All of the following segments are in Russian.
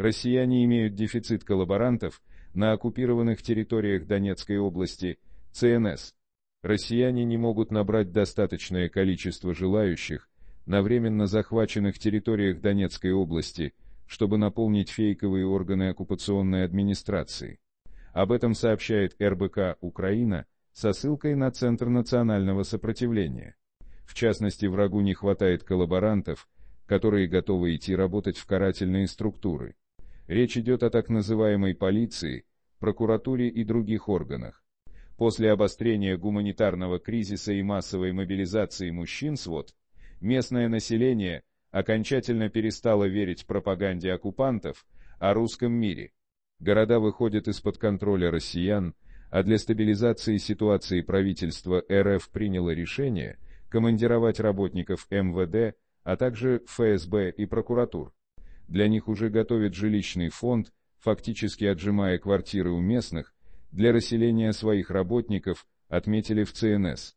Россияне имеют дефицит коллаборантов на оккупированных территориях Донецкой области, ЦНС. Россияне не могут набрать достаточное количество желающих на временно захваченных территориях Донецкой области, чтобы наполнить фейковые органы оккупационной администрации. Об этом сообщает РБК «Украина» со ссылкой на Центр национального сопротивления. В частности, врагу не хватает коллаборантов, которые готовы идти работать в карательные структуры. Речь идет о так называемой полиции, прокуратуре и других органах. После обострения гуманитарного кризиса и массовой мобилизации мужчин свод, местное население окончательно перестало верить пропаганде оккупантов о русском мире. Города выходят из-под контроля россиян, а для стабилизации ситуации правительство РФ приняло решение командировать работников МВД, а также ФСБ и прокуратур. Для них уже готовят жилищный фонд, фактически отжимая квартиры у местных, для расселения своих работников, отметили в ЦНС.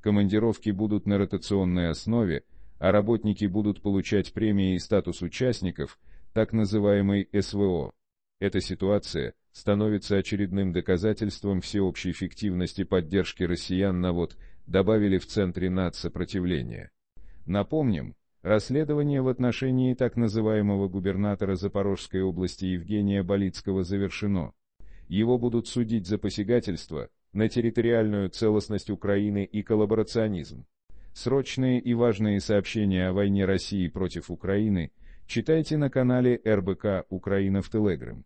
Командировки будут на ротационной основе, а работники будут получать премии и статус участников, так называемой СВО. Эта ситуация становится очередным доказательством всеобщей эффективности поддержки россиян на вот, добавили в Центре нацсопротивления. Напомним, расследование в отношении так называемого губернатора Запорожской области Евгения Болицкого завершено. Его будут судить за посягательство на территориальную целостность Украины и коллаборационизм. Срочные и важные сообщения о войне России против Украины читайте на канале РБК «Украина в Телеграм».